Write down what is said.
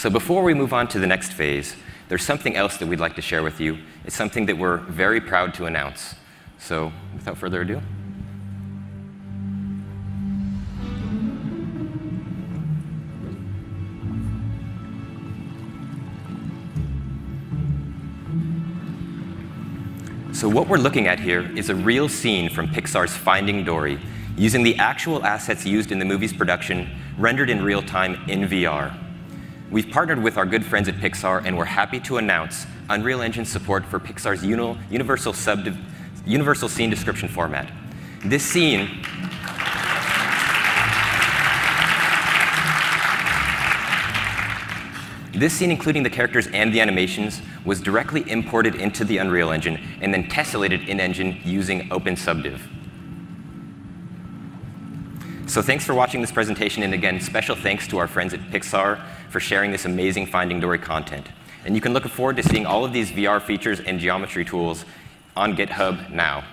So before we move on to the next phase, there's something else that we'd like to share with you. It's something that we're very proud to announce. So without further ado. So what we're looking at here is a real scene from Pixar's Finding Dory, using the actual assets used in the movie's production, rendered in real time in VR. We've partnered with our good friends at Pixar, and we're happy to announce Unreal Engine support for Pixar's universal, universal scene description format. This scene This scene, including the characters and the animations, was directly imported into the Unreal Engine and then tessellated in-engine using OpenSubDiv. So thanks for watching this presentation, and again, special thanks to our friends at Pixar for sharing this amazing Finding Dory content. And you can look forward to seeing all of these VR features and geometry tools on GitHub now.